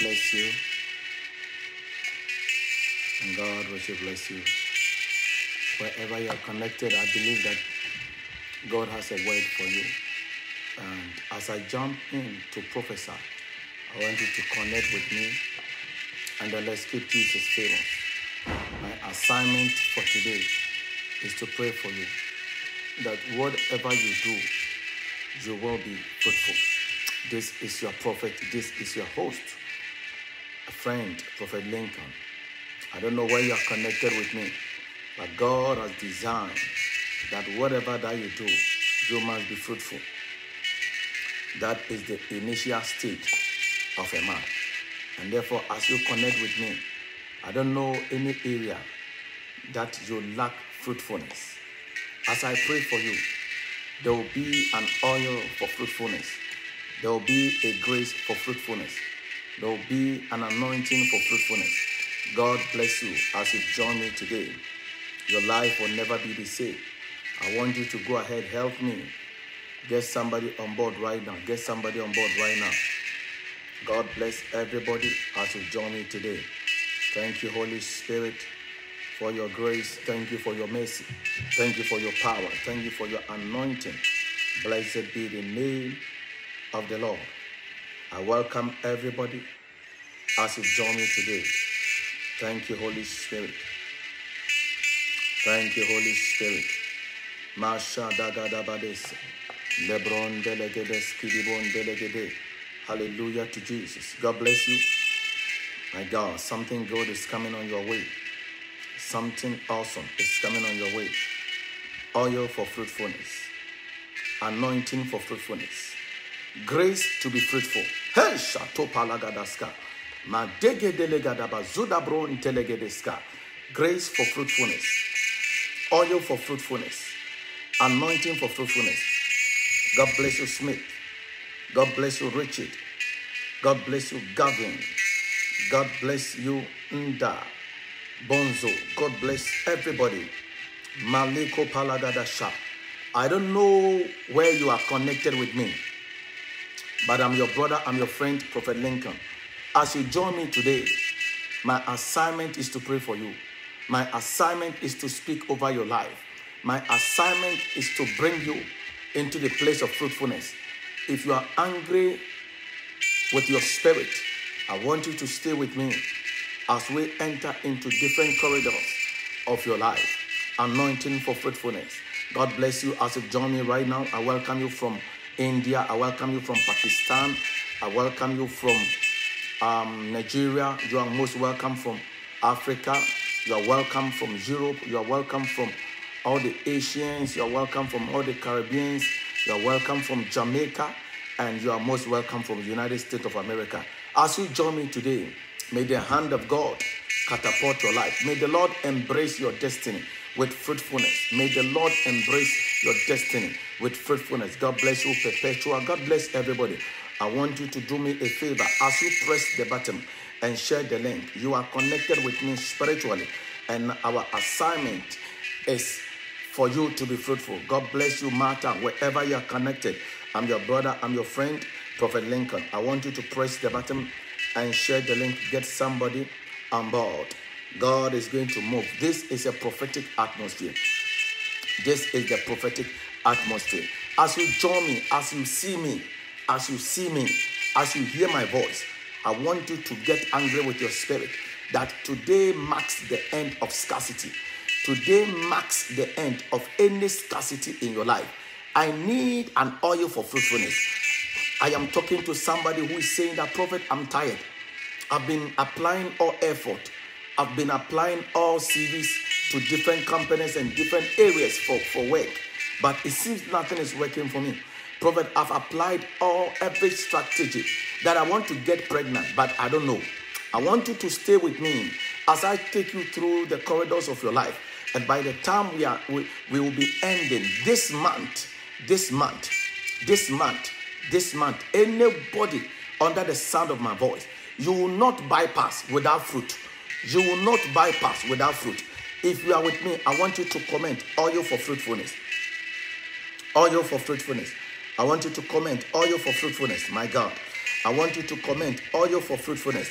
bless you. And God will bless you. Wherever you are connected, I believe that God has a word for you. And as I jump in to prophesy, I want you to connect with me and then let's keep Jesus favor. My assignment for today is to pray for you that whatever you do, you will be fruitful. This is your prophet, this is your host, friend, Prophet Lincoln. I don't know where you are connected with me, but God has designed that whatever that you do, you must be fruitful. That is the initial stage of a man. And therefore, as you connect with me, I don't know any area that you lack fruitfulness. As I pray for you, there will be an oil for fruitfulness. There will be a grace for fruitfulness. There will be an anointing for fruitfulness. God bless you as you join me today. Your life will never be the same. I want you to go ahead, help me. Get somebody on board right now. Get somebody on board right now. God bless everybody as you join me today. Thank you, Holy Spirit, for your grace. Thank you for your mercy. Thank you for your power. Thank you for your anointing. Blessed be the name of the Lord. I welcome everybody as you join me today. Thank you, Holy Spirit. Thank you, Holy Spirit. Lebron. Hallelujah to Jesus. God bless you. My God, something good is coming on your way. Something awesome is coming on your way. Oil for fruitfulness. Anointing for fruitfulness. Grace to be fruitful. Hey, shato palagadaska. Madege delegadaba zudabro intelegedeska. Grace for fruitfulness. Oil for fruitfulness. Anointing for fruitfulness. God bless you, Smith. God bless you, Richard. God bless you, Gavin. God bless you, Nda. Bonzo. God bless everybody. Maliko Palagadasha. I don't know where you are connected with me, but I'm your brother, I'm your friend, Prophet Lincoln. As you join me today, my assignment is to pray for you. My assignment is to speak over your life. My assignment is to bring you into the place of fruitfulness. If you are angry with your spirit, I want you to stay with me as we enter into different corridors of your life. Anointing for fruitfulness. God bless you as you join me right now. I welcome you from India. I welcome you from Pakistan. I welcome you from um, Nigeria. You are most welcome from Africa. You are welcome from Europe. You are welcome from all the Asians. You are welcome from all the Caribbeans. You are welcome from Jamaica. And you are most welcome from the United States of America. As you join me today, may the hand of God catapult your life. May the Lord embrace your destiny with fruitfulness. May the Lord embrace your destiny with fruitfulness. God bless you, perpetual. God bless everybody. I want you to do me a favor as you press the button and share the link. You are connected with me spiritually, and our assignment is for you to be fruitful. God bless you, Martha, wherever you are connected. I'm your brother, I'm your friend, Prophet Lincoln. I want you to press the button and share the link. Get somebody on board. God is going to move. This is a prophetic atmosphere. This is the prophetic atmosphere. As you join me, as you see me, as you see me, as you hear my voice, I want you to get angry with your spirit that today marks the end of scarcity. Today marks the end of any scarcity in your life. I need an oil for fruitfulness. I am talking to somebody who is saying that, Prophet, I'm tired. I've been applying all effort. I've been applying all CVs to different companies and different areas for, for work. But it seems nothing is working for me. Prophet, I've applied all every strategy that I want to get pregnant, but I don't know. I want you to stay with me as I take you through the corridors of your life. And by the time we are we, we will be ending this month, this month, this month, this month, anybody under the sound of my voice, you will not bypass without fruit. You will not bypass without fruit. If you are with me, I want you to comment oil for fruitfulness. Oil for fruitfulness. I want you to comment oil for fruitfulness. My God. I want you to comment oil for fruitfulness.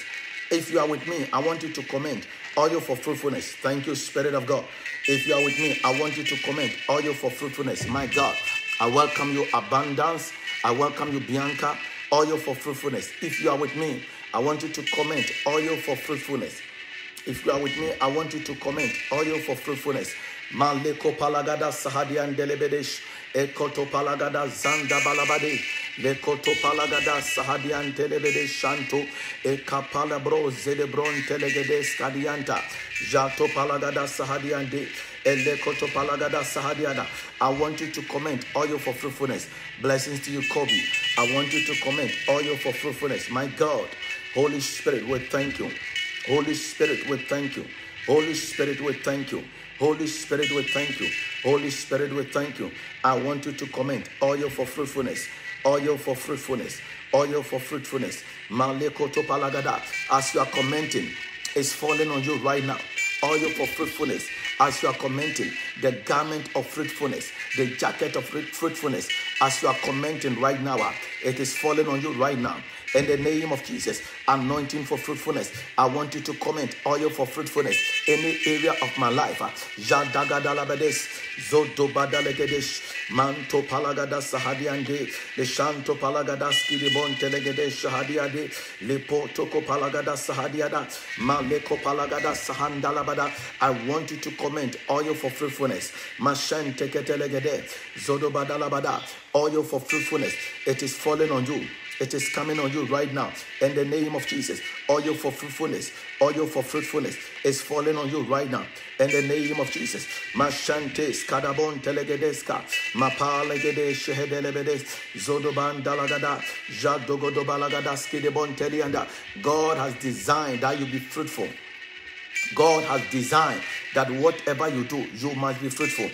If you are with me, I want you to comment oil for fruitfulness. Thank you, Spirit of God. If you are with me, I want you to comment oil for fruitfulness. My God, I welcome you, abundance. I welcome you, Bianca, oil for fruitfulness. If you are with me, I want you to comment oil for fruitfulness. If you are with me, I want you to comment oil for fruitfulness. Maleko palagada sahadian delebedesh. Ekoto palagada zanda balabade. Lekoto palagada sahadian telebede shanto. Ekapala bro zedebron telegede skadianta. Jato palagada sahadian de. Elekoto palagada sahadiada. I want you to comment oil for fruitfulness. Blessings to you, Kobe. I want you to comment oil for fruitfulness. My God, Holy Spirit, we thank you. Holy Spirit, we thank you. Holy Spirit, we thank you. Holy Spirit, we thank you. Holy Spirit, we thank you. I want you to comment oil for fruitfulness. Oil for fruitfulness. Oil for fruitfulness. Malekoto palagada. As you are commenting, it's falling on you right now. Oil for fruitfulness. As you are commenting, the garment of fruitfulness, the jacket of fruitfulness. As you are commenting right now, ah, it is falling on you right now. In the name of Jesus, anointing for fruitfulness. I want you to comment oil for fruitfulness. Any area of my life. Uh, Jadagadalabades, Zodobadalegedesh, Manto Palagada Sahadiande, Le Shanto Palagada Skidibon Telegede Shahadiade, Lepo Toko Palagada Sahadiada, Maleko Palagada Sahandalabada. I want you to comment oil for fruitfulness. Mashan Teketelegede, Zodobadalabada, oil for fruitfulness. It is falling on you. It is coming on you right now. In the name of Jesus. Oil for fruitfulness. Oil for fruitfulness is falling on you right now. In the name of Jesus. Mashante skadabon telegedeska. Mapalegede shehedelebedes. Zodoban dalagada. Jadogodobalagada skidebon telianda. God has designed that you be fruitful. God has designed that whatever you do, you must be fruitful.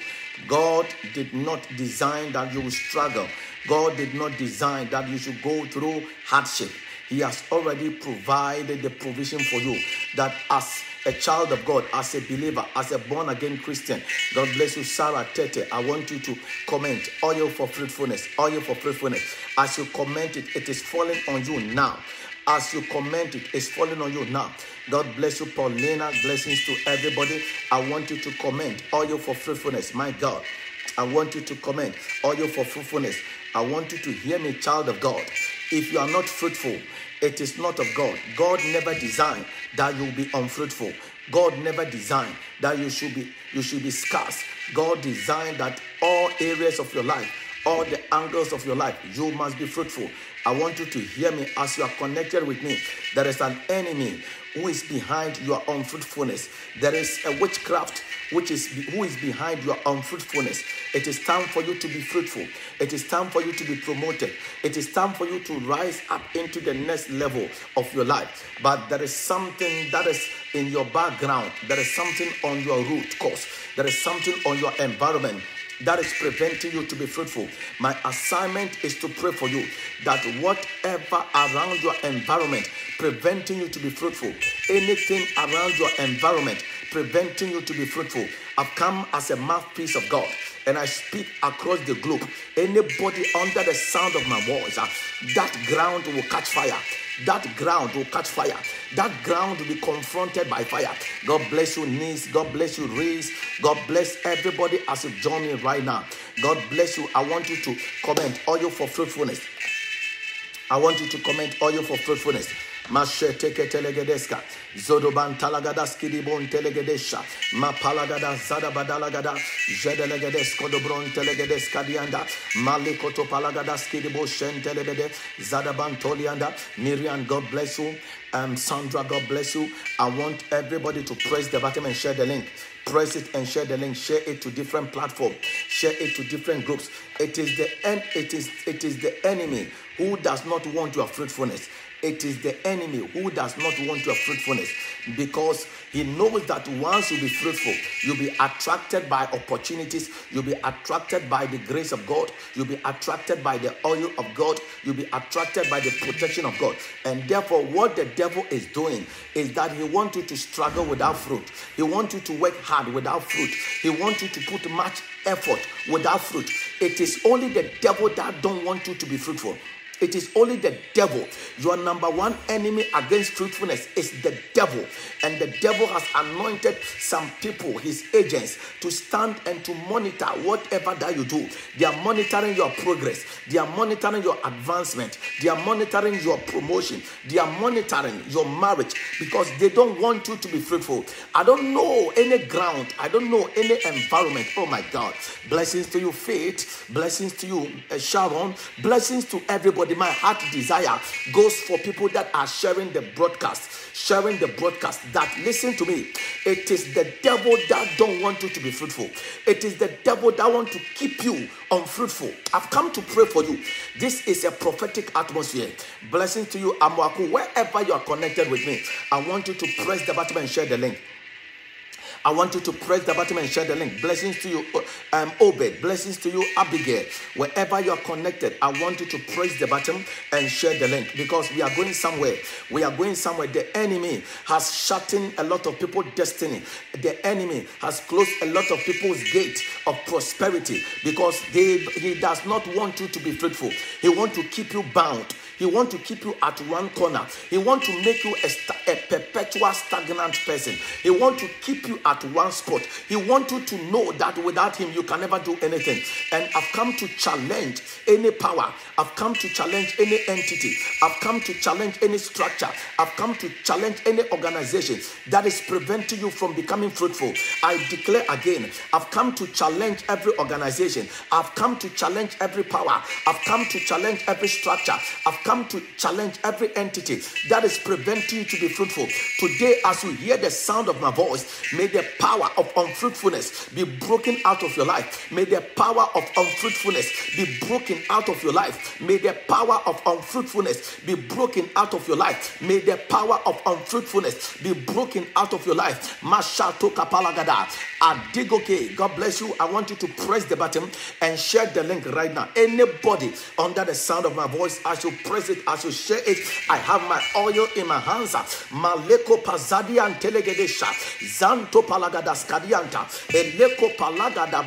God did not design that you will struggle. God did not design that you should go through hardship. He has already provided the provision for you that as a child of God, as a believer, as a born again Christian, God bless you, Sarah Tete. I want you to comment oil for fruitfulness, oil for fruitfulness. As you comment it, it is falling on you now. As you comment it, it's falling on you now. God bless you, Paulina. Blessings to everybody. I want you to comment oil for fruitfulness. My God, I want you to comment oil for fruitfulness. I want you to hear me, child of God. If you are not fruitful, it is not of God. God never designed that you be unfruitful. God never designed that you should be you should be scarce. God designed that all areas of your life, all the angles of your life, you must be fruitful. I want you to hear me as you are connected with me. There is an enemy who is behind your unfruitfulness. There is a witchcraft which is who is behind your unfruitfulness. It is time for you to be fruitful. It is time for you to be promoted. It is time for you to rise up into the next level of your life. But there is something that is in your background. There is something on your root cause. There is something on your environment that is preventing you to be fruitful. My assignment is to pray for you that whatever around your environment preventing you to be fruitful, anything around your environment preventing you to be fruitful, I've come as a mouthpiece of God and I speak across the globe. Anybody under the sound of my voice, uh, that ground will catch fire. That ground will catch fire. That ground will be confronted by fire. God bless you, niece. God bless you, Reese. God bless everybody as you join me right now. God bless you. I want you to comment oil for fruitfulness. I want you to comment oil for fruitfulness. Masheteke telegedeska. Zodoban talagadaski dibon telegedesha. Mapalagada zada badalagada. Jedelegedes kodobron telegedeska dianda. Malikoto palagadaski dibo shen telebede. Zadaban. Miriam, God bless you. Um, Sandra, God bless you. I want everybody to press the button and share the link press it and share the link share it to different platforms share it to different groups it is the end it is it is the enemy who does not want your fruitfulness it is the enemy who does not want your fruitfulness because he knows that once you be fruitful, you'll be attracted by opportunities, you'll be attracted by the grace of God, you'll be attracted by the oil of God, you'll be attracted by the protection of God. And therefore, what the devil is doing is that he wants you to struggle without fruit, he wants you to work hard without fruit, he wants you to put much effort without fruit. It is only the devil that don't want you to be fruitful. It is only the devil. Your number one enemy against fruitfulness is the devil. And the devil has anointed some people, his agents, to stand and to monitor whatever that you do. They are monitoring your progress, they are monitoring your advancement, they are monitoring your promotion, they are monitoring your marriage because they don't want you to be fruitful. I don't know any ground, I don't know any environment. Oh my God. Blessings to you, Faith. Blessings to you, uh, Sharon. Blessings to everybody. My heart desire goes for people that are sharing the broadcast, sharing the broadcast. That listen to me. It is the devil that don't want you to be fruitful. It is the devil that want to keep you unfruitful. I've come to pray for you. This is a prophetic atmosphere. Blessings to you, Amwaku. Wherever you are connected with me, I want you to press the button and share the link. I want you to press the button and share the link. Blessings to you, um, Obed. Blessings to you, Abigail. Wherever you are connected, I want you to press the button and share the link because we are going somewhere. We are going somewhere. The enemy has shut in a lot of people's destiny. The enemy has closed a lot of people's gate of prosperity because they, he does not want you to be fruitful. He wants to keep you bound. He want to keep you at one corner. He want to make you a, st- a perpetual stagnant person. He want to keep you at one spot. He want you to know that without him you can never do anything. And I've come to challenge any power. I've come to challenge any entity. I've come to challenge any structure. I've come to challenge any organization that is preventing you from becoming fruitful. I declare again, I've come to challenge every organization. I've come to challenge every power. I've come to challenge every structure. I've come to challenge every entity that is preventing you to be fruitful. Today, as you hear the sound of my voice, may the power of unfruitfulness be broken out of your life. May the power of unfruitfulness be broken out of your life. May the power of unfruitfulness be broken out of your life. May the power of unfruitfulness be broken out of your life. Mashato kapalagada. Adigoke. God bless you. I want you to press the button and share the link right now. Anybody under the sound of my voice, I should press it, I should share it. I have my oil in my hands. Maleko pazadi and telegedesha. Zanto palagadas kadianta. Eleko palagada.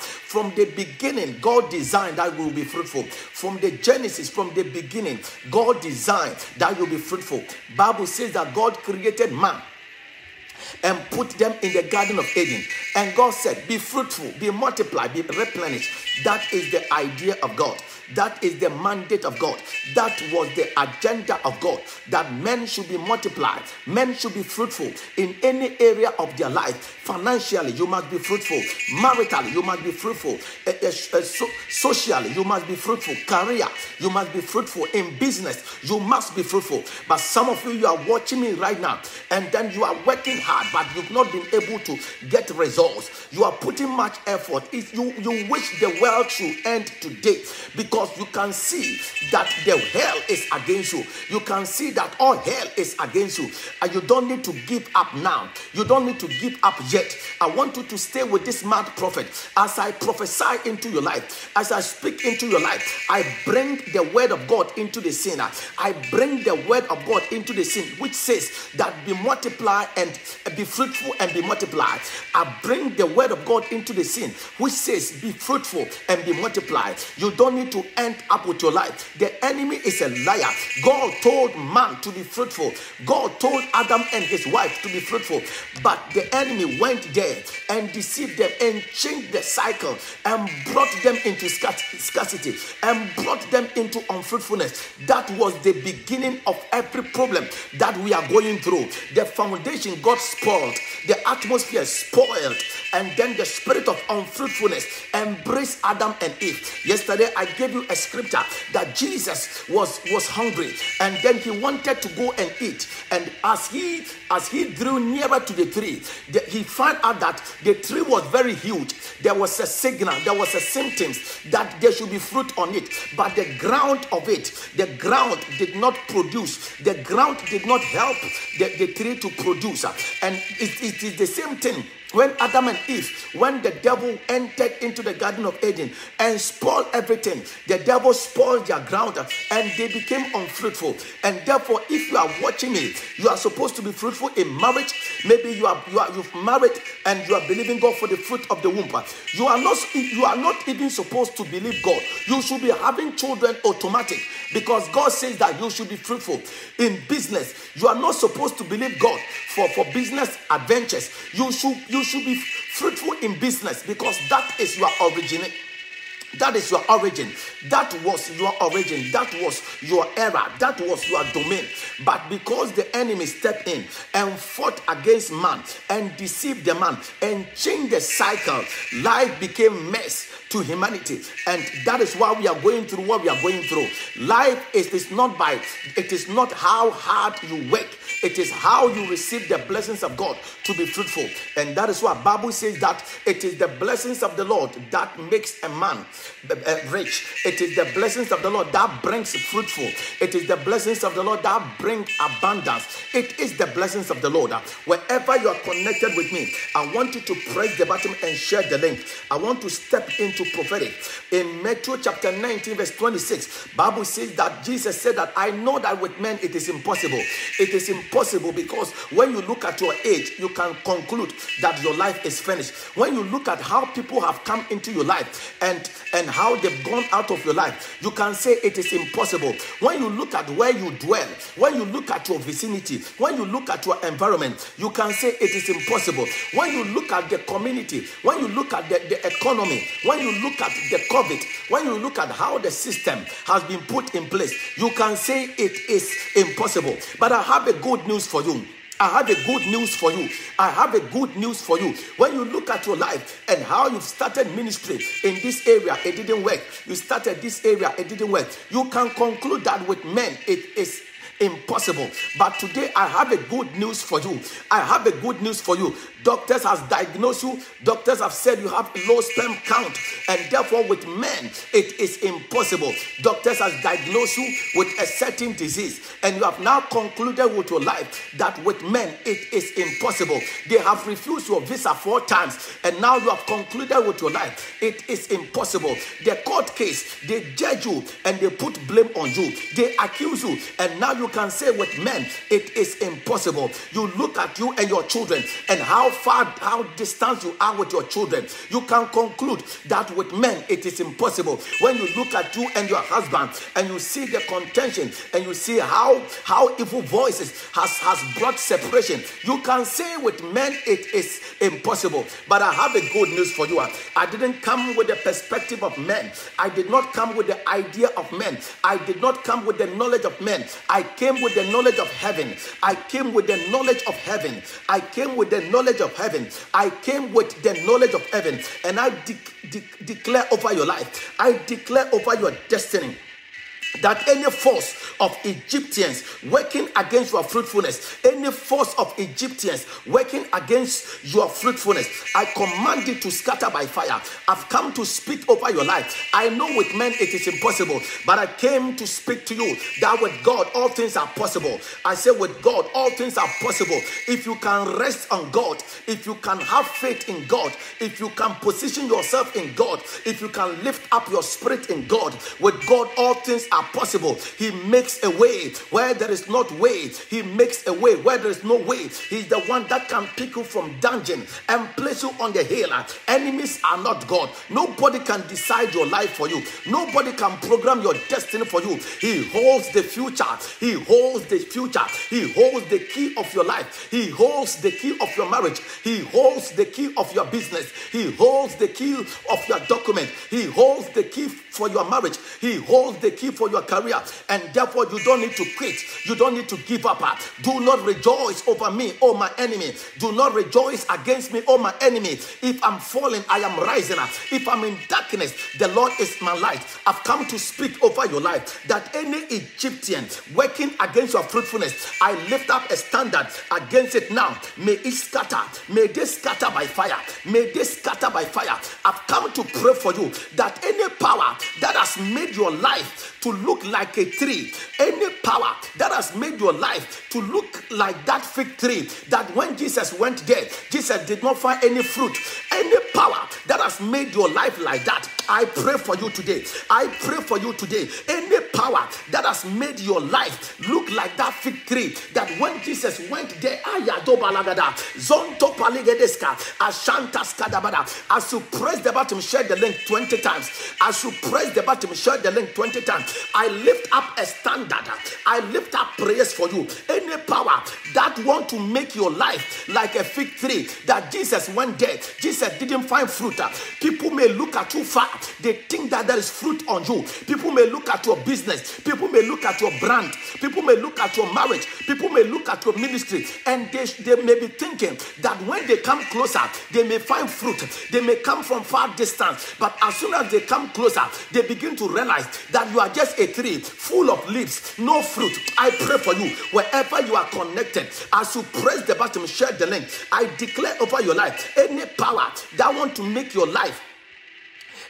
From the beginning, God designed that will be fruitful. From the Genesis, from the beginning, God designed that will be fruitful. Bible says that God created man and put them in the Garden of Eden. And God said, Be fruitful, be multiplied, be replenished. That is the idea of God. That is the mandate of God. That was the agenda of God. That men should be multiplied. Men should be fruitful in any area of their life. Financially, you must be fruitful. Maritally, you must be fruitful. Uh, uh, so, socially, you must be fruitful. Career, you must be fruitful. In business, you must be fruitful. But some of you, you are watching me right now, and then you are working hard, but you've not been able to get results. You are putting much effort. If you, you wish the world should end today because because you can see that the hell is against you. You can see that all hell is against you, and you don't need to give up now. You don't need to give up yet. I want you to stay with this mad prophet as I prophesy into your life, as I speak into your life. I bring the word of God into the scene. I bring the word of God into the scene, which says that be multiply and be fruitful and be multiplied. I bring the word of God into the scene, which says be fruitful and be multiplied. You don't need to end up with your life. The enemy is a liar. God told man to be fruitful. God told Adam and his wife to be fruitful. But the enemy went there and deceived them and changed the cycle and brought them into scarcity and brought them into unfruitfulness. That was the beginning of every problem that we are going through. The foundation got spoiled, the atmosphere spoiled, and then the spirit of unfruitfulness embraced Adam and Eve. Yesterday, I a scripture that Jesus was was hungry and then he wanted to go and eat. And as he as he drew nearer to the tree the, he found out that the tree was very huge. There was a signal there was a symptoms that there should be fruit on it. But the ground of it the ground did not produce. The ground did not help the, the tree to produce. And it, it is the same thing when Adam and Eve, when the devil entered into the Garden of Eden and spoiled everything, the devil spoiled their ground and they became unfruitful. And therefore, if you are watching me, you are supposed to be fruitful in marriage. Maybe you are you are you've married and you are believing God for the fruit of the womb. You are not you are not even supposed to believe God. You should be having children automatic because God says that you should be fruitful in business. You are not supposed to believe God for, for business adventures. You should you should be fruitful in business because that is your origin. That is your origin. That was your origin. That was your era. That was your domain. But because the enemy stepped in and fought against man and deceived the man and changed the cycle, life became mess to humanity. And that is why we are going through what we are going through. Life is, is not by, it is not how hard you work. It is how you receive the blessings of God to be fruitful. And that is why Bible says that it is the blessings of the Lord that makes a man uh, rich. It is the blessings of the Lord that brings fruitful. It is the blessings of the Lord that bring abundance. It is the blessings of the Lord. Wherever you are connected with me, I want you to press the button and share the link. I want to step into prophetic. In Matthew chapter 19 verse 26, Bible says that Jesus said that I know that with men it is impossible. It is impossible because when you look at your age, you can conclude that your life is finished. When you look at how people have come into your life and, and how they've gone out of your life, you can say it is impossible. When you look at where you dwell, when you look at your vicinity, when you look at your environment, you can say it is impossible. When you look at the community, when you look at the, the economy, when you look at the COVID, when you look at how the system has been put in place, you can say it is impossible. But I have a good news for you. I have a good news for you. I have a good news for you. When you look at your life and how you've started ministry in this area, it didn't work. You started this area, it didn't work. You can conclude that with men, it is impossible. But today I have a good news for you. I have a good news for you. Doctors has diagnosed you. Doctors have said you have low sperm count, and therefore with men it is impossible. Doctors has diagnosed you with a certain disease, and you have now concluded with your life that with men it is impossible. They have refused your visa four times, and now you have concluded with your life it is impossible. The court case they judge you and they put blame on you. They accuse you, and now you can say with men it is impossible. You look at you and your children and how far, how distant you are with your children, you can conclude that with men it is impossible. When you look at you and your husband and you see the contention and you see how how evil voices has has brought separation, you can say with men it is impossible. But I have a good news for you. I didn't come with the perspective of men. I did not come with the idea of men. I did not come with the knowledge of men. I came with the knowledge of heaven. I came with the knowledge of heaven. I came with the knowledge of heaven. I came with the knowledge of heaven and I de- de- declare over your life, I declare over your destiny that any force of Egyptians working against your fruitfulness, any force of Egyptians working against your fruitfulness, I command it to scatter by fire. I've come to speak over your life. I know with men it is impossible, but I came to speak to you that with God all things are possible. I say with God all things are possible. If you can rest on God, if you can have faith in God, if you can position yourself in God, if you can lift up your spirit in God, with God all things are possible. He makes a way where there is not way. He makes a way where there is no way. He's the one that can pick you from dungeon and place you on the hill. Enemies are not God. Nobody can decide your life for you. Nobody can program your destiny for you. He holds the future. He holds the future. He holds the key of your life. He holds the key of your marriage. He holds the key of your business. He holds the key of your document. He holds the key for your marriage. He holds the key for your career. And therefore, you don't need to quit. You don't need to give up. Do not rejoice over me, oh my enemy. Do not rejoice against me, oh my enemy. If I'm falling, I am rising. If I'm in darkness, the Lord is my light. I've come to speak over your life that any Egyptian working against your fruitfulness, I lift up a standard against it now. May it scatter. May they scatter by fire. May they scatter by fire. I've come to pray for you that any power that that has made your life to look like a tree, any power that has made your life to look like that fig tree, that when Jesus went there, Jesus did not find any fruit, any power that has made your life like that, I pray for you today. I pray for you today. Any power that has made your life look like that fig tree, that when Jesus went there, ayado balagada, zonto paligedeska, ashantas kadabada. As you press the button, share the link 20 times. As you press the button, share the link 20 times. I lift up a standard. I lift up prayers for you. Any power that want to make your life like a fig tree, that Jesus went there, Jesus didn't find fruit. People may look at you far, they think that there is fruit on you. People may look at your business, people may look at your brand, people may look at your marriage, people may look at your ministry, and they, they may be thinking that when they come closer, they may find fruit. They may come from far distance, but as soon as they come closer, they begin to realize that you are just a tree full of leaves, no fruit. I pray for you wherever you are connected. As you press the button, share the link. I declare over your life any power that want to make your life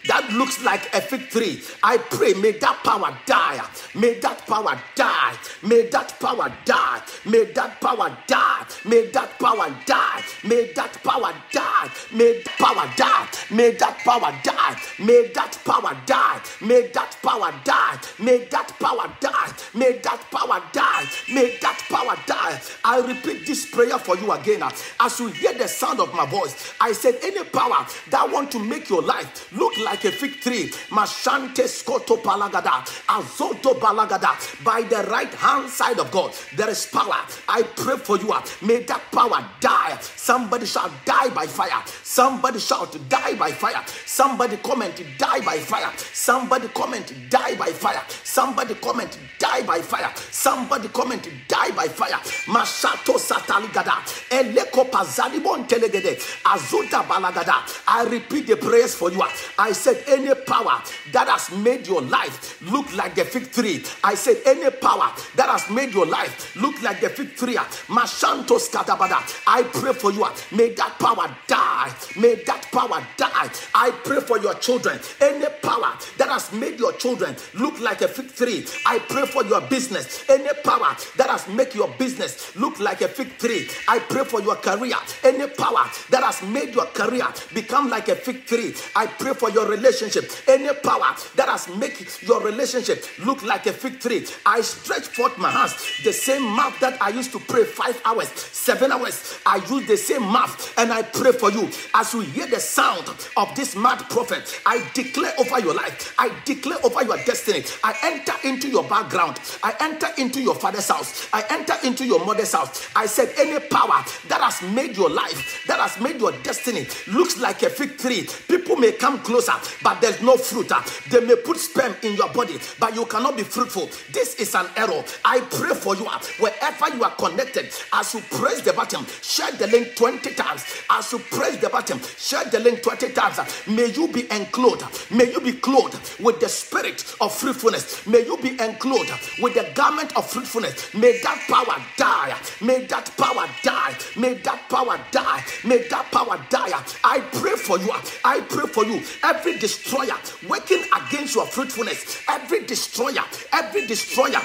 that looks like a fig tree. I pray, may that power die. May that power die. May that power die. May that power die. May that power die. May that power die. May that power die. May that power die. May that power die. May that power die. May that power die. May that power die. May that power die. I repeat this prayer for you again. As you hear the sound of my voice, I said, any power that want to make your life look like a fig tree. Mashante skoto palagada, azoto balagada. By the right hand side of God, there is power. I pray for you. May that power die. Somebody shall die by fire. Somebody shout, die by fire. Somebody comment, die by fire. Somebody comment, die by fire. Somebody comment, die by fire. Somebody comment, die by fire. Mashato sataligada. Eleko pazalibon telegede. Azuta balagada. I repeat the prayers for you. I said, any power that has made your life look like the fig tree. I said, any power that has made your life look like the fig tree. Mashantos katabada. I pray for you. May that power die. May that power die. I pray for your children. Any power that has made your children look like a fig tree. I pray for your business. Any power that has made your business look like a fig tree. I pray for your career. Any power that has made your career become like a fig tree. I pray for your relationship, any power that has made your relationship look like a fig tree, I stretch forth my hands. The same mouth that I used to pray five hours, seven hours, I use the same mouth and I pray for you. As you hear the sound of this mad prophet, I declare over your life, I declare over your destiny. I enter into your background, I enter into your father's house, I enter into your mother's house. I said, any power that has made your life, that has made your destiny looks like a fig tree, people may come closer, but there's no fruit. Ah, they may put sperm in your body, but you cannot be fruitful. This is an error. I pray for you ah, wherever you are connected. As you press the button, share the link 20 times. As you press the button, share the link 20 times. Ah, may you be enclosed. May you be clothed with the spirit of fruitfulness. May you be enclosed with the garment of fruitfulness. May that power die. May that power die. May that power die. May that power die. I pray for you. I pray for you. Every destroyer working against your fruitfulness, every destroyer, every destroyer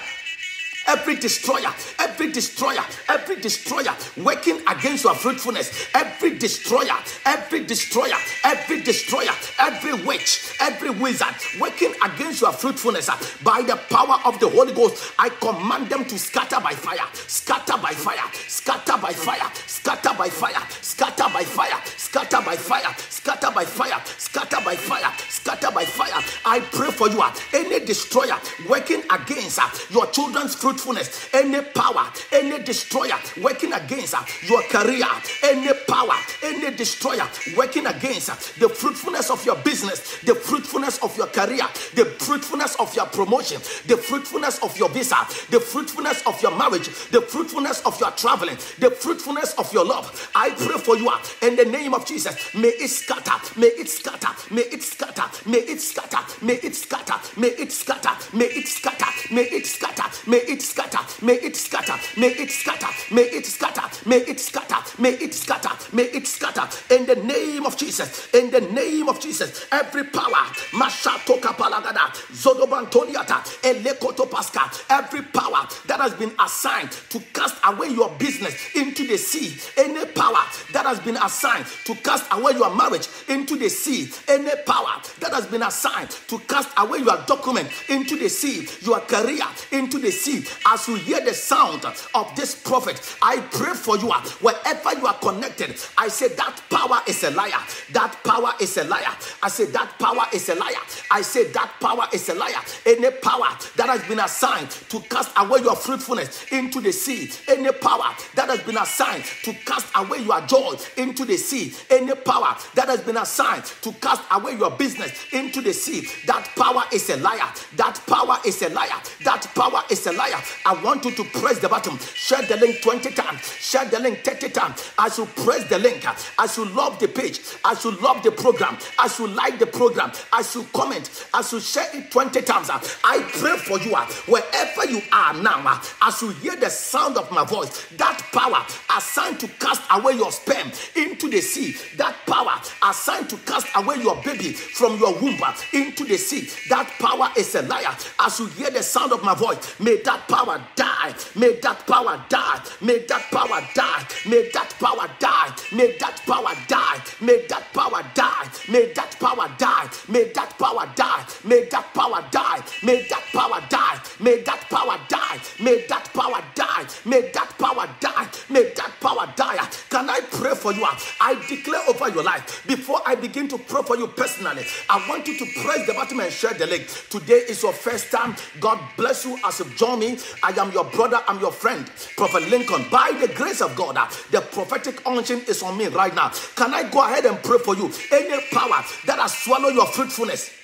every destroyer, every destroyer, every destroyer working against your fruitfulness, every destroyer, every destroyer, every destroyer, every witch, every wizard working against your fruitfulness. By the power of the Holy Ghost, I command them to scatter by fire, scatter by fire, scatter by fire, scatter by fire, scatter by fire, scatter by fire, scatter by fire, scatter by fire, scatter by fire. I pray for you, any destroyer working against your children's fruit fruitfulness, any power, any destroyer working against uh, your career, any power, any destroyer working against uh, the fruitfulness of your business, the fruitfulness of your career, the fruitfulness of your promotion, the fruitfulness of your visa, the fruitfulness of your marriage, the fruitfulness of your traveling, the fruitfulness of your love. I pray for you uh, in the name of Jesus. May it scatter, may it scatter, may it scatter, may it scatter, may it scatter, may it scatter, may it scatter, may it scatter, may it scatter, may it scatter, may it scatter, may it scatter, may it scatter, may it scatter, may it scatter. May it scatter, may it scatter, may it scatter. In the name of Jesus, in the name of Jesus. Every power, Mashato Kapalagada, Zodobantoliata, Elekoto Pasca, every power that has been assigned to cast away your business into the sea, any power has been assigned to cast away your marriage into the sea, any power that has been assigned to cast away your document into the sea, your career into the sea, as you hear the sound of this prophet, I pray for you wherever you are connected. I say that power is a liar. That power is a liar. I say that power is a liar. I say that power is a liar. Any power that has been assigned to cast away your fruitfulness into the sea, any power that has been assigned to cast away your joy into the sea, any power that has been assigned to cast away your business into the sea, that power is a liar. That power is a liar. That power is a liar. I want you to press the button, share the link 20 times, share the link 30 times. As you press the link, as you love the page, as you love the program, as you like the program, as you comment, as you share it 20 times, I pray for you wherever you are now, as you hear the sound of my voice, that power assigned to cast away your sperm into the sea, that power assigned to cast away your baby from your womb into the sea, that power is a liar. As you hear the sound of my voice, may that power die, may that power die, may that power die, may that power die, may that power die, may that power die, may that power die, may that power die, may that power die, may that power die, may that power die, may that power die, may that power die, may that power die. Can I pray for you? I declare over your life before I begin to pray for you personally. I want you to press the button and share the link. Today is your first time. God bless you as you join me. I am your brother, I'm your friend, Prophet Lincoln. By the grace of God, uh, the prophetic unction is on me right now. Can I go ahead and pray for you? Any power that has swallowed your fruitfulness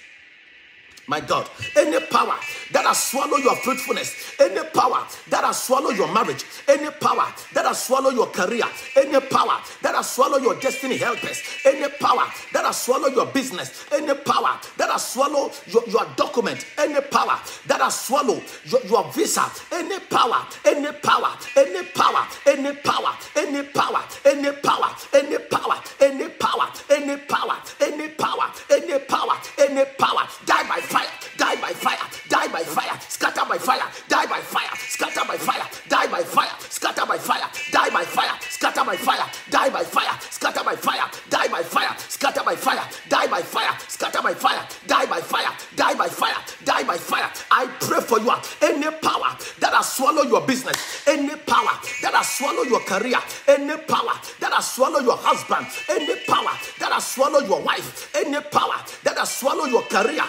my God, any power that has swallowed your fruitfulness, any power that has swallowed your marriage, any power that has swallowed your career, any power that has swallowed your destiny helpers, any power that has swallowed your business, any power that has swallowed your, your document, any power that has swallowed your, your visa, any power, any power, any power, any power, any power, any power, any power, any power, any power, any power, any power, any power, die by fire, die by fire, die by fire, scatter by fire, die by fire, scatter by fire, die by fire, scatter by fire, die by fire, scatter by fire, die by fire, scatter by fire, die by fire, scatter by fire, die by fire, scatter by fire, die by fire, die by fire, die by fire. I pray for you. Any power that has swallowed your business, any power that has swallowed your career, any power that has swallowed your husband, any power that has swallowed your wife, any power that has swallowed your career,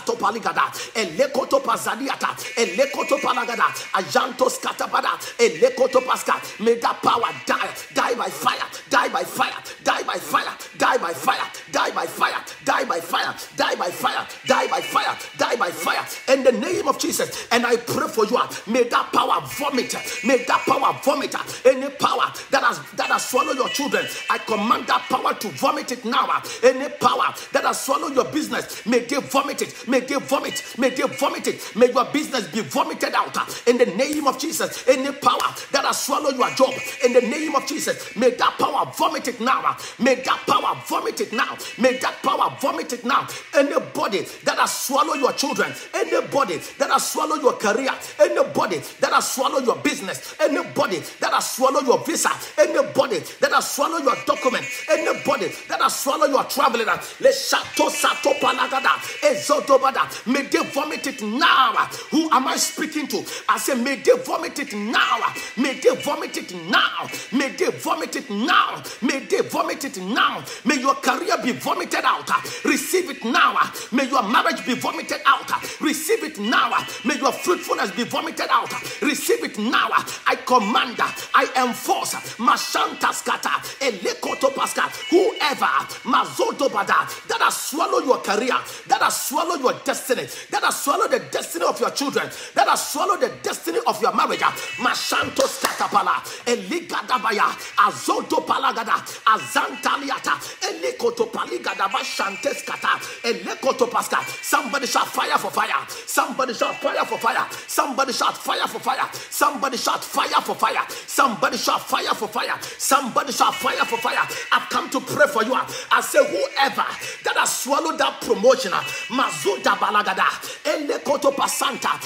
Skato paligada, elekoto pazadiata, elekoto palagada, ajanto skatabada, elekoto paska. May that power die, die by fire, die by fire, die by fire, die by fire, die by fire, die by fire, die by fire, die by fire, die by fire. In the name of Jesus, and I pray for you. May that power vomit. May that power vomit. Any power that has that has swallowed children, I command that power to vomit it now. Any power that has swallowed your business, may they vomit it. May they vomit. May they vomit it. May your business be vomited out in the name of Jesus. Any power that has swallowed your job, in the name of Jesus, may that power vomit it now. May that power vomit it now. May that power vomit it now. Anybody that has swallowed your children, anybody that has swallowed your career, anybody that has swallowed your business, anybody that has swallowed your visa, anybody that has swallowed your document, anybody that has swallowed your traveling, le shato sato palagada, ezodobada, may they vomit it now. Who am I speaking to? I say, may they vomit it now. May they vomit it now. May they vomit it now. May they vomit it now. May your career be vomited out. Receive it now. May your marriage be vomited out. Receive it now. May your fruitfulness be vomited out. Receive it now. I command, I enforce. Mashantaskata, Elekotopaska, whoever, Mazotobada, that has swallowed your career, that has swallowed your destiny, that has swallowed the destiny of your children, that has swallowed the destiny of your marriage. Mashantos Katapala, Eligadabaya, Azoto Palagada, Azantaliata, Elekotopaligadaba Shanteskata, Elekotopaska. Somebody shot fire for fire. Somebody shot fire for fire. Somebody shot fire for fire. Somebody shot fire for fire. Somebody shot fire for fire. Somebody shot fire for fire. I've come to pray for you. I say, whoever that has swallowed that promotion, Mazuda Balagada, Elekoto Pasanta,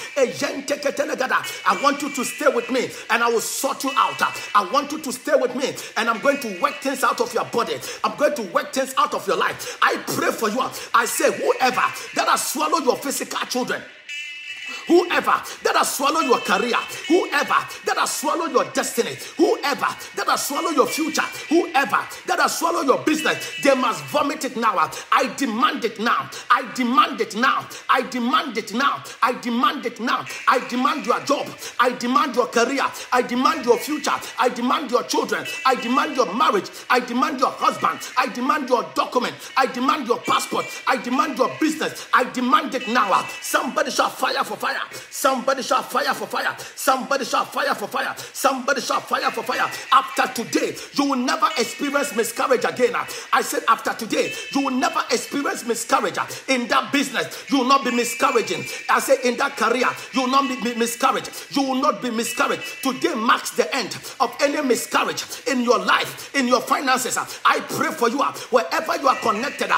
I want you to stay with me and I will sort you out. I want you to stay with me and I'm going to work things out of your body. I'm going to work things out of your life. I pray for you. I say, whoever that has swallowed your physical children, whoever that has swallowed your career, whoever that has swallowed your destiny, whoever that has swallowed your future, whoever that has swallowed your business, they must vomit it now. I demand it now. I demand it now. I demand it now. I demand it now. I demand your job. I demand your career. I demand your future. I demand your children. I demand your marriage. I demand your husband. I demand your document. I demand your passport. I demand your business. I demand it now. Somebody shall fire for fire. Somebody shall fire for fire. Somebody shall fire for fire. Somebody shall fire for fire. After today, you will never experience miscarriage again. I said, after today, you will never experience miscarriage in that business. You will not be miscarriaging. I said, in that career, you will not be miscarriage. You will not be miscarriage. Today marks the end of any miscarriage in your life, in your finances. I pray for you wherever you are connected.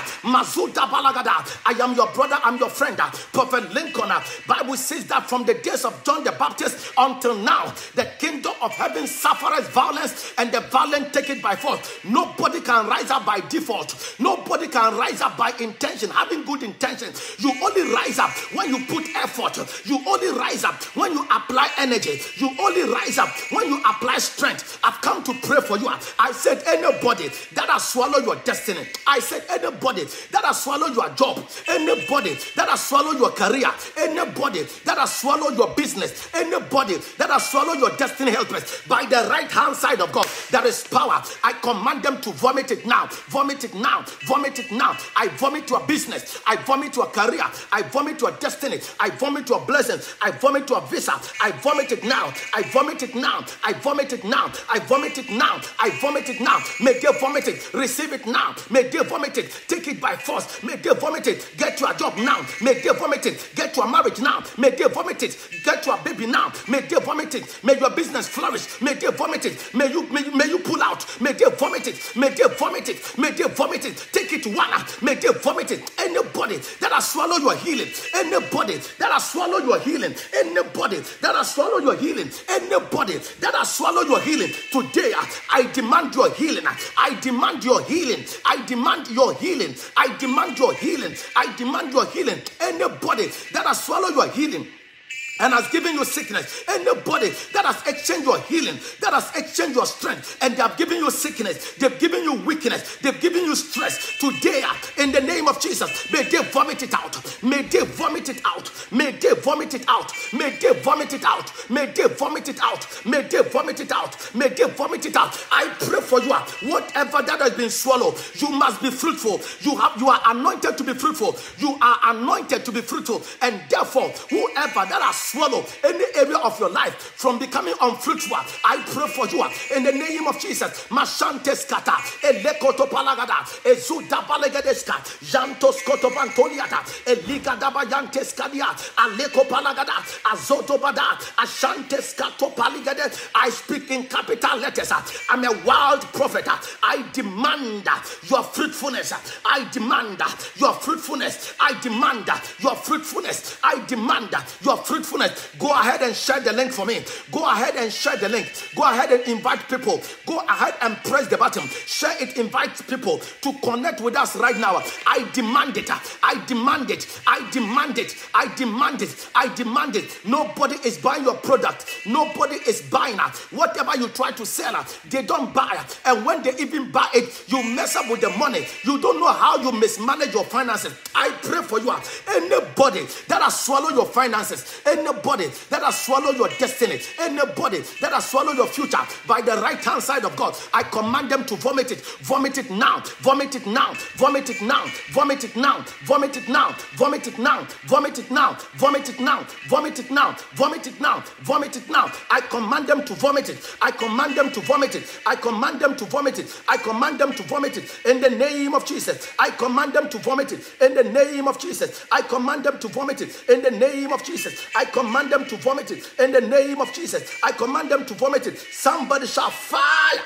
Balagada. I am your brother. I'm your friend. Prophet Lincoln. Bible says that from the days of John the Baptist until now, the kingdom of heaven suffers violence and the violent take it by force. Nobody can rise up by default. Nobody can rise up by intention, having good intentions. You only rise up when you put effort. You only rise up when you apply energy. You only rise up when you apply strength. I've come to pray for you. I said, anybody that has swallowed your destiny. I said, anybody that has swallowed your job. Anybody that has swallowed your career. Anybody that has swallowed your business, anybody that has swallowed your destiny helpers by the right hand side of God, there is power. I command them to vomit it now, vomit it now, vomit it now. I vomit your business, I vomit your career, I vomit your destiny, I vomit your blessings, I vomit your visa, I vomit it now, I vomit it now, I vomit it now, I vomit it now, I vomit it now. May they vomit it, receive it now, may they vomit it, take it by force, may they vomit it, get your job now, may they vomit it, get your marriage now, may they vomit it, get your baby now, may they vomit it, may your business flourish, may they vomit it, may you may, may you pull out, may they vomit it, may they vomit it, may they vomit it, take it one, may they vomit it. Anybody that has swallowed your healing, anybody that has swallowed your healing, anybody that has swallowed your healing, anybody that has swallowed your healing, today I demand your healing, I demand your healing, I demand your healing, I demand your healing, I demand your healing. Anybody that has swallowed your healing, and has given you sickness. Anybody that has exchanged your healing, that has exchanged your strength, and they have given you sickness, they've given you weakness, they've given you stress. Today, uh, in the name of Jesus, may they vomit it out. May they vomit it out. May they vomit it out. May they vomit it out. May they vomit it out. May they vomit it out. May they vomit it out. I pray for you. Uh, whatever that has been swallowed, you must be fruitful. You have you are anointed to be fruitful. You are anointed to be fruitful, and therefore, whoever that has swallow any area of your life from becoming unfruitful. I pray for you in the name of Jesus. Mashantes kata, elekoto palagada, ezuda balegadeska, jantos koto bantoliata, eliga daba yantes kadia, aleko palagada, azoto bada, ashantes kato paligade. I speak in capital letters. I'm a wild prophet. I demand your fruitfulness. I demand your fruitfulness. I demand your fruitfulness. I demand your fruitfulness Go ahead and share the link for me. Go ahead and share the link. Go ahead and invite people. Go ahead and press the button. Share it, invite people to connect with us right now. I demand it. I demand it. I demand it. I demand it. I demand it. Nobody is buying your product. Nobody is buying it. Whatever you try to sell, they don't buy. And when they even buy it, you mess up with the money. You don't know how you mismanage your finances. I pray for you. Anybody that has swallowed your finances, anybody that has swallowed your destiny, anybody that has swallowed your future by the right hand side of God, I command them to vomit it. Vomit it now. Vomit it now. Vomit it now. Vomit it now. Vomit it now. Vomit it now. Vomit it now. Vomit it now. Vomit it now. Vomit it now. Vomit it now. I command them to vomit it. I command them to vomit it. I command them to vomit it. I command them to vomit it in the name of Jesus. I command them to vomit it in the name of Jesus. I command them to vomit it in the name of Jesus. I command them to vomit it in the name of Jesus. I command them to vomit it. Somebody shall fire.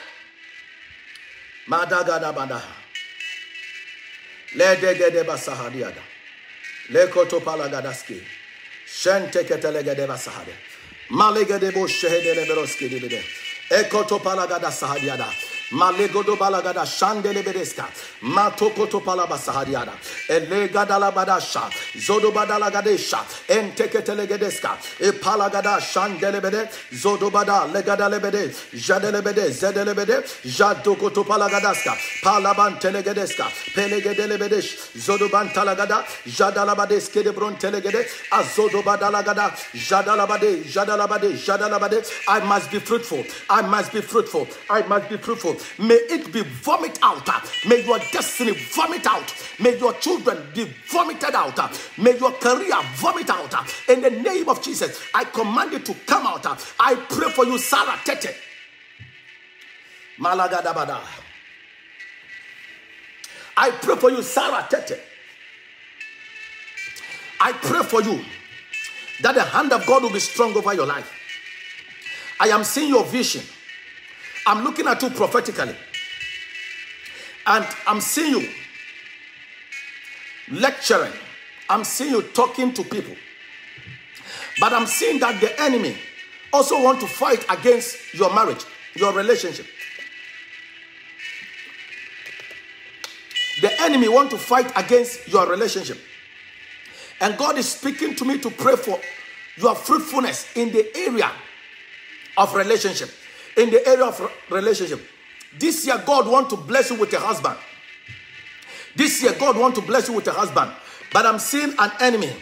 Madagadabadaha. Ledegedebasahadiada. de Shenteketelegedebasahadia. Malegedebo shehedeleberoski dibide. Ekotopalagadasahadiada. Malegodo balagada shandelebedeska. Matokoto shandelebede. Zodobada. Jadelebede. Zedelebede. Jadokoto palagadaska. Pelegedelebedesh. Jadalabadeske de. Azodobadalagada. Jadalabade. Jadalabade. Jadalabade. I must be fruitful. I must be fruitful. I must be fruitful. May it be vomit out. May your destiny vomit out. May your children be vomited out. May your career vomit out. In the name of Jesus, I command you to come out. I pray for you, Sarah Tete. Malagadabada. I pray for you, Sarah Tete. I pray for you that the hand of God will be strong over your life. I am seeing your vision. I'm looking at you prophetically. And I'm seeing you lecturing. I'm seeing you talking to people. But I'm seeing that the enemy also want to fight against your marriage, your relationship. The enemy want to fight against your relationship. And God is speaking to me to pray for your fruitfulness in the area of relationship in the area of relationship. This year, God want to bless you with a husband. This year, God want to bless you with a husband. But I'm seeing an enemy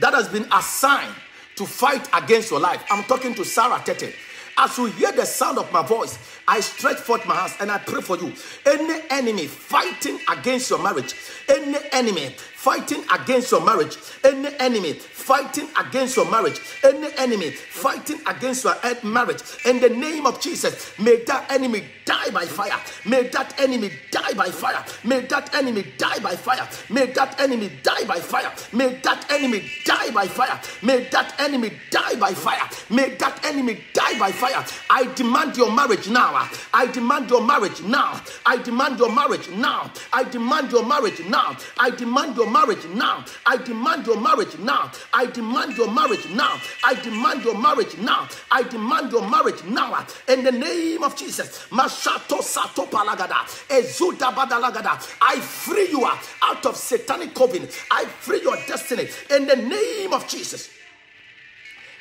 that has been assigned to fight against your life. I'm talking to Sarah Tete. As you hear the sound of my voice, I stretch forth my hands and I pray for you. Any enemy fighting against your marriage, any enemy fighting against your marriage, any enemy fighting against your marriage, any enemy fighting against your eh, marriage, in the name of Jesus, may that enemy die by fire. May that enemy die by fire. May that enemy die by fire. May that enemy die by fire. May that enemy die by fire. May that enemy die by fire. May that enemy die by fire. I demand your marriage now. I demand your marriage now. I demand your marriage now. I demand your marriage now. I demand your marriage now. I demand your marriage now. I demand your marriage now. I demand your marriage now. I demand your marriage now. In the name of Jesus. Mashato Sato Palagada. Ezuda Badalagada. I free you out of satanic covenant. I free your destiny in the name of Jesus.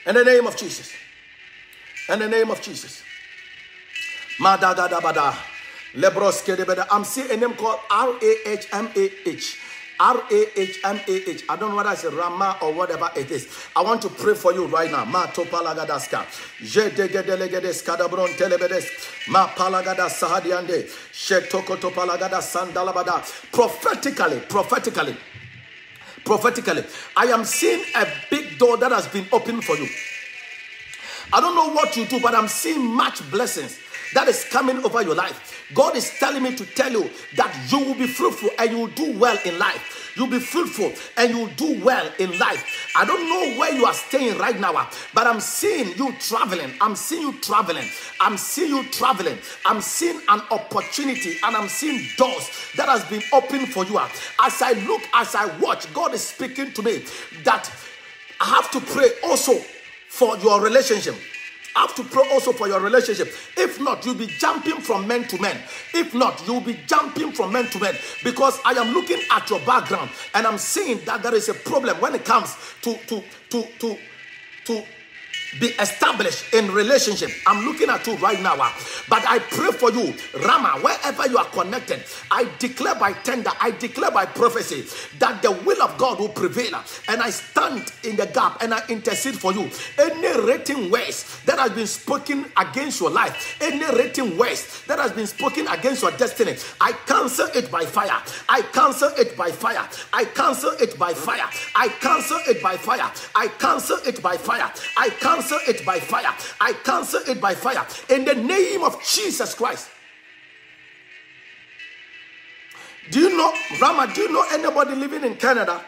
In the name of Jesus. In the name of Jesus. Madagadabada. Lebroske de Bada. I'm seeing a name called R A H M A H. R A H M A H. I don't know whether it's Rama or whatever it is. I want to pray for you right now. Ma topalagadaska. Je degedelegedes kadabron telebedes. Ma palagada sahadiande. She toko topalagada sandalabada. Prophetically, prophetically, prophetically, I am seeing a big door that has been opened for you. I don't know what you do, but I'm seeing much blessings that is coming over your life. God is telling me to tell you that you will be fruitful and you will do well in life. You'll be fruitful and you will do well in life. I don't know where you are staying right now, but I'm seeing you traveling. I'm seeing you traveling. I'm seeing you traveling. I'm seeing an opportunity and I'm seeing doors that has been opened for you. As I look, as I watch, God is speaking to me that I have to pray also for your relationship. Have to pray also for your relationship. If not, you'll be jumping from men to men. If not, you'll be jumping from men to men because I am looking at your background and I'm seeing that there is a problem when it comes to to to to to be established in relationship. I'm looking at you right now. ah. But I pray for you, Rama, wherever you are connected. I declare by tender, I declare by prophecy that the will of God will prevail. And I stand in the gap and I intercede for you. Any rating words that has been spoken against your life, any rating words that has been spoken against your destiny, I cancel it by fire. I cancel it by fire. I cancel it by fire. I cancel it by fire. I cancel it by fire. I cancel it by fire. I cancel it by fire. In the name of Jesus Christ. Do you know, Rama, do you know anybody living in Canada?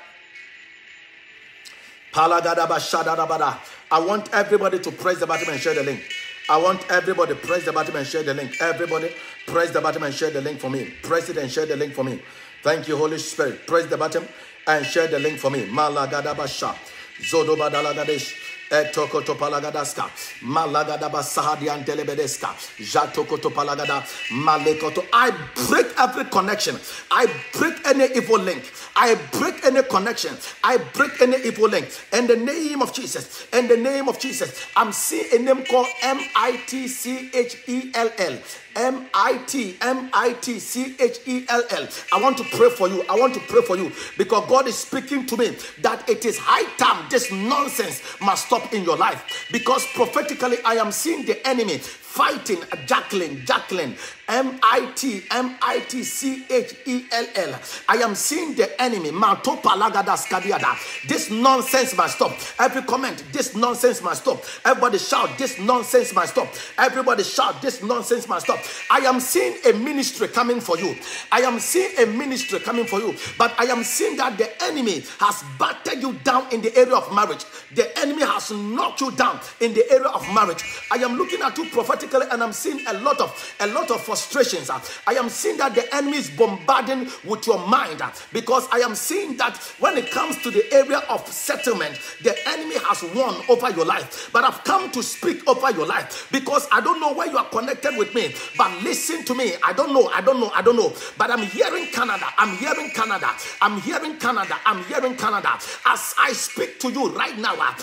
I want everybody to press the button and share the link. I want everybody press the button and share the link. Everybody press the button and share the link for me. Press it and share the link for me. Thank you, Holy Spirit. Press the button and share the link for me. Malagadaba sha. Zodobadalagadesh. Etoko topalagadaska, malagadaba sahadian telebedeska, jatoko topalagada, malekoto. I break every connection. I break any evil link. I break any connection. I break any evil link. In the name of Jesus. In the name of Jesus. I'm seeing a name called M I T C H E L L. M I T M I T C H E L L. I want to pray for you. I want to pray for you because God is speaking to me that it is high time this nonsense must stop in your life. Because prophetically, I am seeing the enemy fighting Jacqueline, Jacqueline, M I T M I T C H E L L. I am seeing the enemy. Skadiada. This nonsense must stop. Every comment, this nonsense must stop. Everybody shout, this nonsense must stop. Everybody shout, this nonsense must stop. I am seeing a ministry coming for you. I am seeing a ministry coming for you. But I am seeing that the enemy has battered you down in the area of marriage. The enemy has knocked you down in the area of marriage. I am looking at you prophetically and I'm seeing a lot of a lot of frustrations. I am seeing that the enemy is bombarding with your mind because I am seeing that when it comes to the area of settlement, the enemy has won over your life. But I've come to speak over your life because I don't know where you are connected with me. But listen to me. I don't know. I don't know. I don't know. But I'm hearing Canada. I'm hearing Canada. I'm hearing Canada. I'm hearing Canada. As I speak to you right now, ah,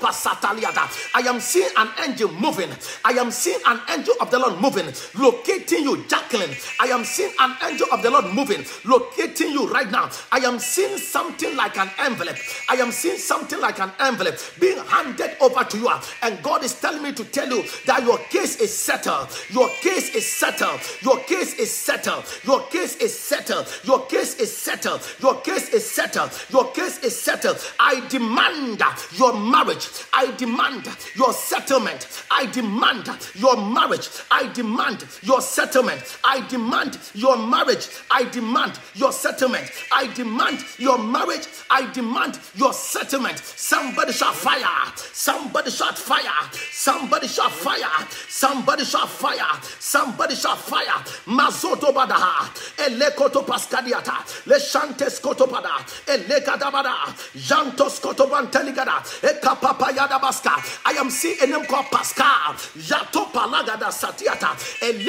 Pasataliada, I am seeing an angel moving. I am seeing an angel of the Lord moving, locating you, Jacqueline. I am seeing an angel of the Lord moving, locating you right now. I am seeing something like an envelope. I am seeing something like an envelope being handed over to you. And God is telling me to tell you that your case is settled. Your case is settled. Your case is settled. Your case is settled. Your case is settled. Your case is settled. Your case is settled. I demand your marriage. I demand your settlement. I demand your marriage. I demand your settlement. I demand your marriage. I demand your settlement. I demand your marriage. I demand your settlement. Somebody shall fire. Somebody shall fire. Somebody shall fire. Somebody shall fire. Somebody shall fire. Mazoto badaha. Elekoto paskadiata. Leshantes kotopada. Elekadabada. Jantos kotobanteligada. Ekapapayada baska. I am seeing a name called Pascal. Yato palagada satiata. Elegadabayada.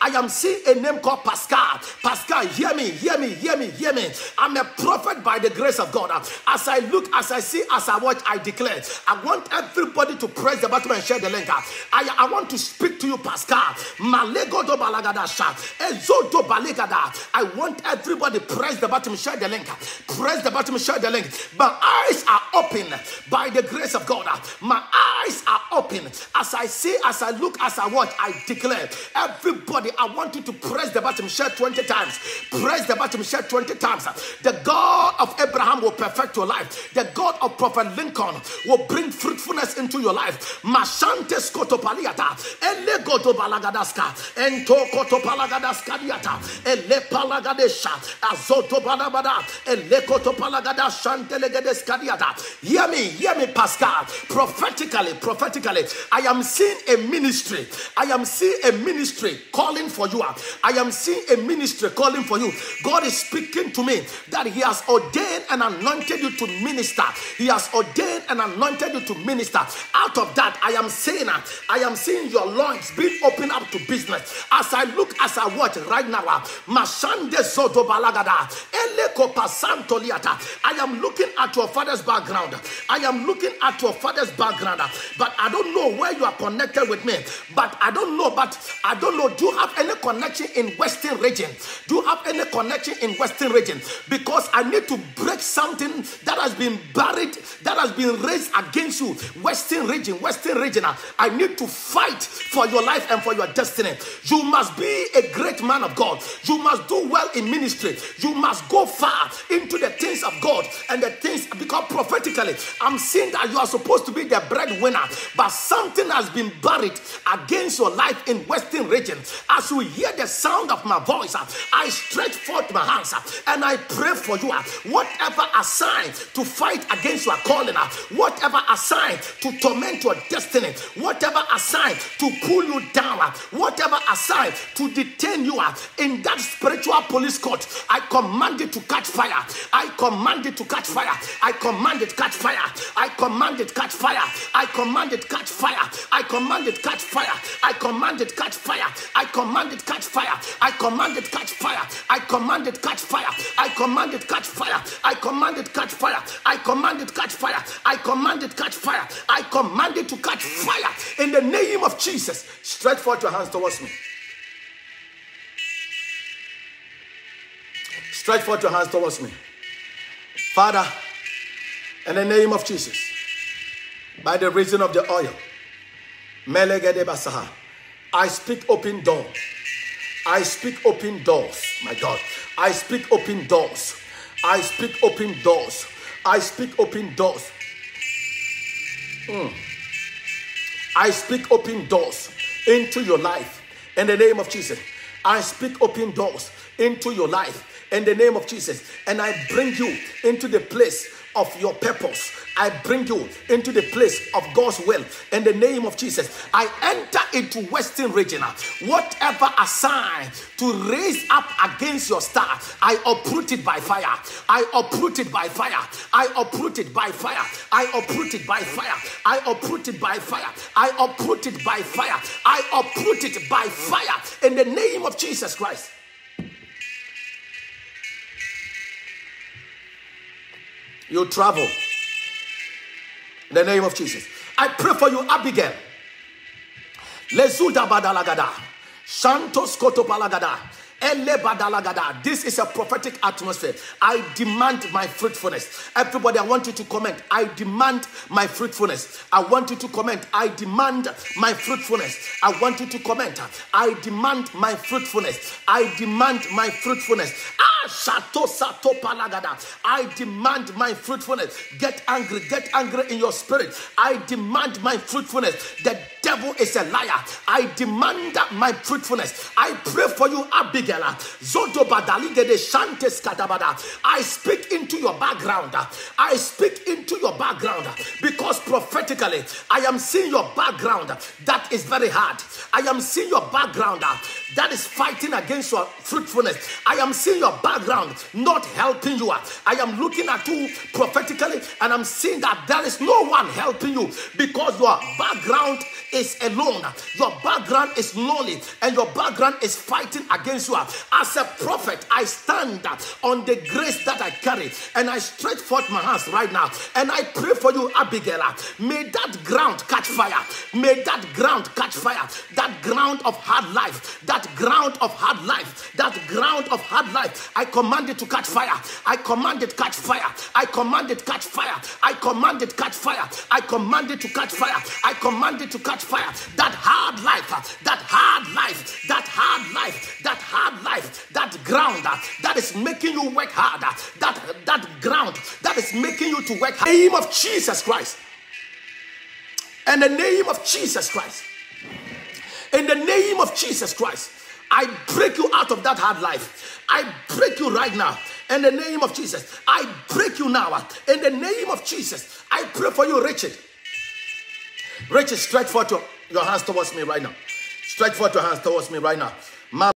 I am seeing a name called Pascal. Pascal, hear me, hear me, hear me, hear me. I'm a prophet by the grace of God. As I look, as I see, as I watch, I declare. I want everybody to press the button and share the link. I, I want to speak to you, Pascal. I want everybody press the button, share the link. Press the button, share the link. My eyes are open by the grace of God. My eyes are open. As I see, as I look, as I watch, I declare. Everybody, I want you to press the button, share 20 times. Press the button, share 20 times. The God of Abraham will perfect your life. The God of Prophet Lincoln will bring fruitfulness into your life. Mashantes kotopaliata. Ele godo balagadaska. Ento kotopalagadaska diata. Ele palagadesha. Azoto balabada. Ele kotopalagada shantelegedeska diata. Hear me, hear me, Pascal. Prophetically, prophetically, I am seeing a ministry. I am seeing a ministry calling for you. I am seeing a ministry calling for you. God is speaking to me that He has ordained and anointed you to minister. He has ordained and anointed you to minister. Out of that, I am saying, I am seeing your loins being opened up to business. As I look, as I watch right now, Mashande Balagada, Eleko. I am looking at your father's background. I am looking at your father's background, but I don't know where you are connected with me. But I don't know, but I don't know. Do you have any connection in Western region? Do you have any connection in Western region? Because I need to break something that has been buried, that has been raised against you. Western region, Western region. I need to fight for your life and for your destiny. You must be a great man of God. You must do well in ministry. You must go far into the things of God and the things because prophetically, I'm seeing that you are supposed to be the breadwinner, but something has been buried against your life in Western region. As you hear the sound of my voice, uh, I stretch forth my hands uh, and I pray for you. Uh, whatever assigned to fight against your calling, whatever assigned to torment your destiny, whatever assigned to pull you down, whatever assigned to detain you in that spiritual police court, I command it to catch fire. I command it to catch fire. I command it catch fire. I command it catch fire. I command it catch fire. I command it catch fire. I command it catch fire. I command it catch fire. I command it catch fire. I command it catch fire. I command it catch fire. I command it catch fire. I command it catch fire. I command it catch fire. I command it to catch fire in the name of Jesus. Stretch forth your hands towards me. Stretch forth your hands towards me. Father, in the name of Jesus, by the reason of the oil, I speak open doors. I speak open doors, my God. I speak open doors. I speak open doors. I speak open doors. Mm. I speak open doors into your life in the name of Jesus. I speak open doors into your life in the name of Jesus. And I bring you into the place of your purpose. I bring you into the place of God's will in the name of Jesus. I enter into Western region. Whatever assigned to raise up against your star, I uproot it by fire. I uproot it by fire. I uproot it by fire. I uproot it by fire. I uproot it by fire. I uproot it by fire. I uproot it by fire in the name of Jesus Christ. You travel. In the name of Jesus. I pray for you, Abigail. Lezuda badalagada. Santos kotopalagada. This is a prophetic atmosphere. I demand my fruitfulness. Everybody, I want you to comment. I demand my fruitfulness. I want you to comment. I demand my fruitfulness. I want you to comment. I demand my fruitfulness. I demand my fruitfulness. Ah, shato sato palagada. I demand my fruitfulness. Get angry. Get angry in your spirit. I demand my fruitfulness. The devil is a liar. I demand my fruitfulness. I pray for you, Abigail. I speak into your background. I speak into your background because prophetically, I am seeing your background that is very hard. I am seeing your background that is fighting against your fruitfulness. I am seeing your background not helping you. I am looking at you prophetically and I'm seeing that there is no one helping you because your background is alone. Your background is lonely and your background is fighting against you. As a prophet, I stand on the grace that I carry and I stretch forth my hands right now and I pray for you, Abigail. May that ground catch fire. May that ground catch fire. That ground of hard life, that ground of hard life, that ground of hard life. I command it to catch fire. I command it catch fire. I command it catch fire. I command it catch fire. I command it to catch fire. I command it to catch fire. That hard life, that hard life, that hard life, that hard life, that ground that is making you work harder, that that ground that is making you to work hard. In the name of Jesus Christ. In the name of Jesus Christ. In the name of Jesus Christ. I break you out of that hard life. I break you right now. In the name of Jesus. I break you now. In the name of Jesus. I pray for you, Richard. Rich, stretch forth your, your hands towards me right now. Stretch forth your hands towards me right now.